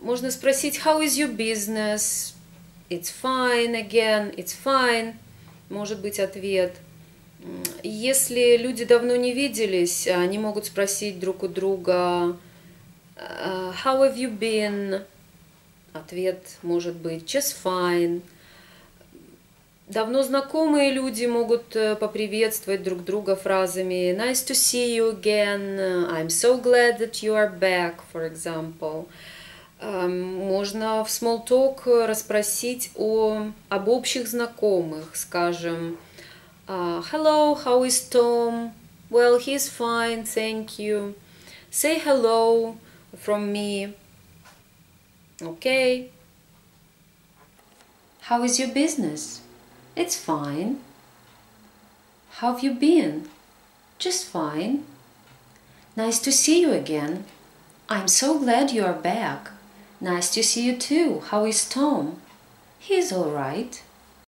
Можно спросить How is your business? It's fine again. It's fine. Может быть ответ. Если люди давно не виделись, они могут спросить друг у друга «Uh, How have you been? Ответ может быть just fine. Давно знакомые люди могут э, поприветствовать друг друга фразами Nice to see you again. I'm so glad that you are back, for example. Эм, можно в small talk расспросить о, об общих знакомых, скажем, Uh, hello, how is Tom? Well, he's fine, thank you. Say hello from me. Okay. How is your business? It's fine. How have you been? Just fine. Nice to see you again. I'm so glad you are back. Nice to see you too. How is Tom? He's all right.